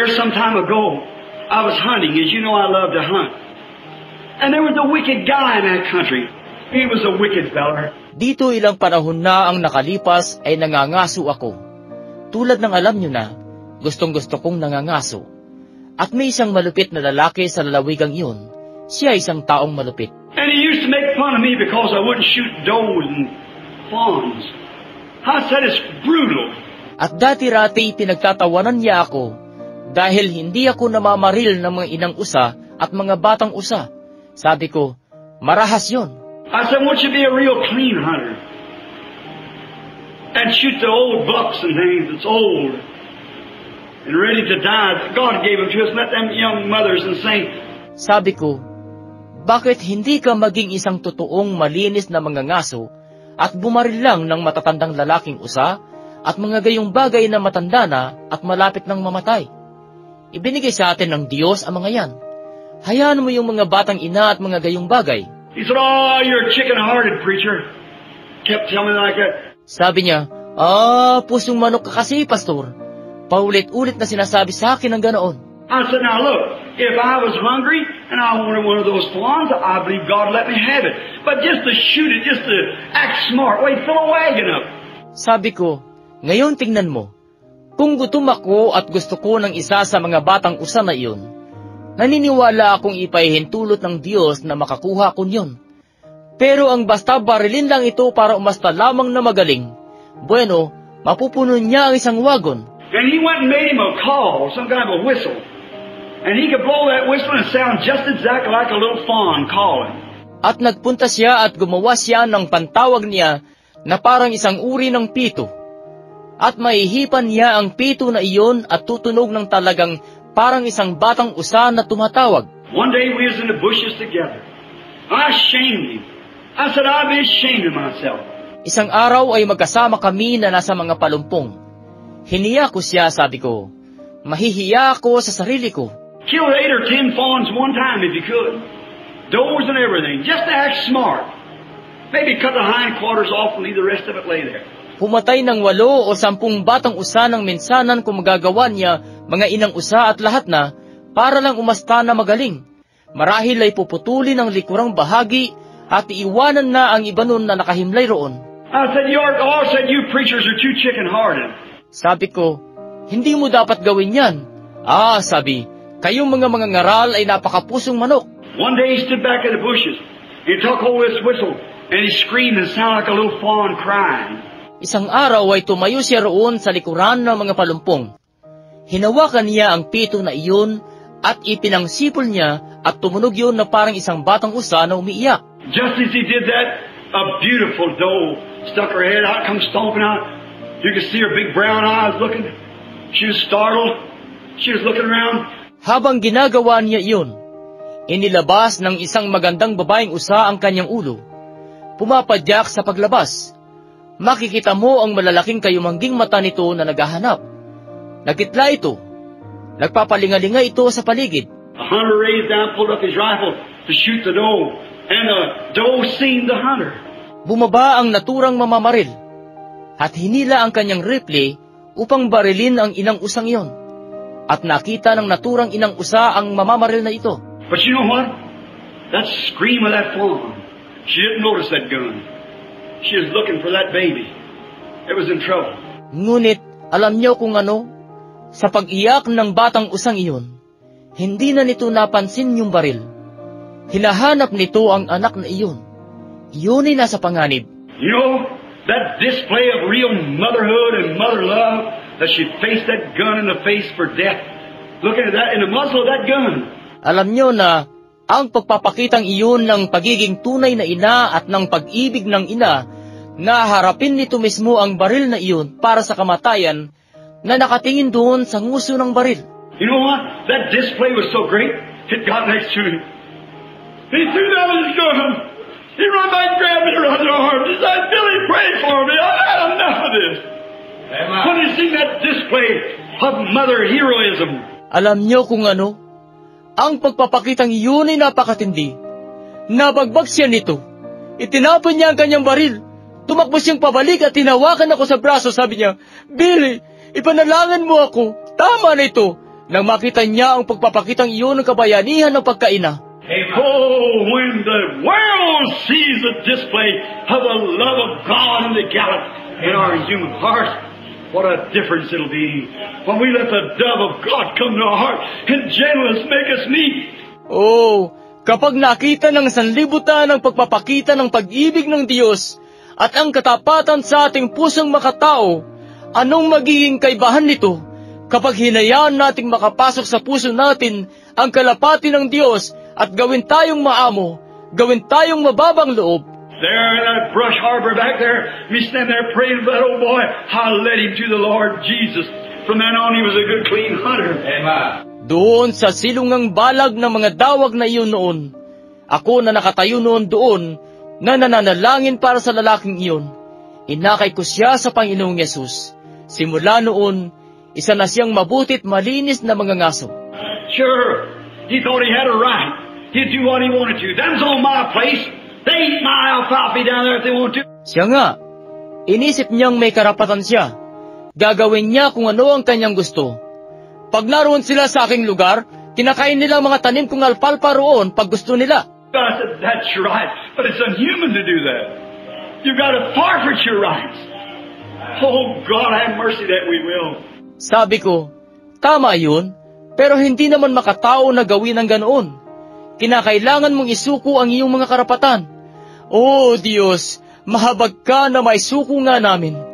There's some time ago, I was hunting. As you know, I love to hunt. And there was a wicked guy in that country. He was a wicked feller. Dito ilang panahon na ang nakalipas ay nangangaso ako. Tulad ng alam nyo na, gustong gusto kong nangangaso. At may isang malupit na lalaki sa lalawigang iyon. Siya isang taong malupit. And he used to make fun of me because I wouldn't shoot does and fawns. I said it's brutal. At dati-rati pinagtatawanan niya ako dahil hindi ako namamaril ng mga inang usa at mga batang usa. Sabi ko, marahas yon. I said, won't you be a real clean hunter? And shoot the old bucks and things that's old and ready to die. God gave them to us. Let them young mothers and say, Sabi ko, bakit hindi ka maging isang totoong malinis na mga ngaso at bumaril lang ng matatandang lalaking usa at mga gayong bagay na matanda na at malapit ng mamatay? Ibinigay sa atin ng Diyos ang mga yan. Hayaan mo yung mga batang ina at mga gayong bagay. he said, oh, you're a chicken-hearted preacher. Kept telling me like that. Sabi niya, Ah, pusong manok ka kasi, pastor. Paulit-ulit na sinasabi sa akin ng ganoon. I said, now look, if I was hungry and I wanted one of those fawns, I believe God let me have it. But just to shoot it, just to act smart, wait, fill a wagon up. Sabi ko, ngayon tingnan mo, kung gutom ako at gusto ko ng isa sa mga batang usa na iyon, naniniwala akong ipahihintulot ng Diyos na makakuha ko niyon. Pero ang basta barilin lang ito para umasta lamang na magaling, bueno, mapupuno niya ang isang wagon. And he went and made him a call, some kind of a whistle. And he could blow that whistle and sound just exactly like a little fawn calling. At nagpunta siya at gumawa siya ng pantawag niya na parang isang uri ng pito. At maihipan niya ang pito na iyon at tutunog ng talagang parang isang batang usa na tumatawag. One day we was in the bushes together. I shamed him. I said, I'd be ashamed of myself. Isang araw ay magkasama kami na nasa mga palumpong. Hiniya ko siya, sabi ko. Mahihiya ako sa sarili ko. Kill eight or ten fawns one time if you could. Does and everything, just to act smart. Maybe cut the hindquarters off and leave the rest of it lay there. Pumatay ng walo o sampung batang usa ng mensanan kung magagawa niya mga inang usa at lahat na para lang umasta na magaling. Marahil ay puputulin ang likurang bahagi at iiwanan na ang iba nun na nakahimlay roon. I said, you are, all said you preachers are too chicken-hearted. Sabi ko, hindi mo dapat gawin yan. Ah, sabi, kayong mga mga ngaral ay napakapusong manok. One day he stood back in the bushes. He took hold of this whistle and he screamed and sounded like a little fawn crying. Isang araw ay tumayo siya roon sa likuran ng mga palumpong. Hinawakan niya ang pito na iyon at ipinangsipol niya at tumunog yun na parang isang batang usa na umiiyak. Just as he did that, a beautiful doe stuck her head out, come stomping out. You could see her big brown eyes looking. She was startled. She was looking around. Habang ginagawa niya iyon, inilabas ng isang magandang babaeng usa ang kanyang ulo. Pumapadyak sa paglabas. Makikita mo ang malalaking kayumangging mata nito na naghahanap. Nagkitla ito. Nagpapalingalinga ito sa paligid. The hunter raised down, pulled up his rifle to shoot the doe, and the doe seen the hunter. Bumaba ang naturang mamamaril at hinila ang kanyang rifle upang barilin ang inang usang iyon. At nakita ng naturang inang usa ang mamamaril na ito. But you know what? That scream of that fawn, she didn't notice that gun. She was looking for that baby. It was in trouble. Ngunit alam niyo kung ano? Sa pag-iyak ng batang usang iyon, hindi na nito napansin yung baril. Hinahanap nito ang anak na iyon. Iyon ay nasa panganib. You know, that display of real motherhood and mother love, that she faced that gun in the face for death, looking at that in the muzzle of that gun. Alam niyo na ang pagpapakitang iyon ng pagiging tunay na ina at ng pag-ibig ng ina na harapin nito mismo ang baril na iyon para sa kamatayan na nakatingin doon sa nguso ng baril. You know what? That display was so great, it got next to him. He threw down his gun. He run back and grabbed me around the arm. He said, Billy, pray for me. I've had enough of this. When you see that display of mother heroism, Alam niyo kung ano? Ang pagpapakitang iyon ay napakatindi. Nabagbag siya nito. Itinapon niya ang kanyang baril. Tumakbo siyang pabalik at tinawakan ako sa braso. Sabi niya, Billy, ipanalangin mo ako. Tama na ito. Nang makita niya ang pagpapakitang iyon ng kabayanihan ng pagkaina, Oh, when the world sees the display of the love of God in the gallop in our human hearts, what a difference it'll be when we let the dove of God come to our heart and gentleness make us meet. Oh, kapag nakita ng sanlibutan ang pagpapakita ng pag-ibig ng Diyos at ang katapatan sa ating pusong makatao, anong magiging kaibahan nito kapag hinayaan nating makapasok sa puso natin ang kalapati ng Diyos at gawin tayong maamo, gawin tayong mababang loob, There in that brush harbor back there, me standing there praying for that old boy, I led him to the Lord Jesus. From then on, he was a good, clean hunter. Amen. Doon sa silungang balag ng mga dawag na iyon noon, ako na nakatayo noon doon na nananalangin para sa lalaking iyon. Inakay ko siya sa Panginoong Yesus. Simula noon, isa na siyang mabutit malinis na mga ngaso. Sure, he thought he had a right. He'd do what he wanted to. Them's on my place. They eat my alfalfa down there if they want to. Siya nga, inisip niyang may karapatan siya. Gagawin niya kung ano ang kanyang gusto. Pag naroon sila sa aking lugar, kinakain nila ang mga tanim kong alpalpa roon pag gusto nila. I said, that's right, but it's unhuman to do that. You've got to forfeit your rights. Oh, God, have mercy that we will. Sabi ko, tama yun, pero hindi naman makatao na gawin ang ganoon. Kinakailangan mong isuko ang iyong mga karapatan. Oh Diyos, mahabag ka na may suko nga namin.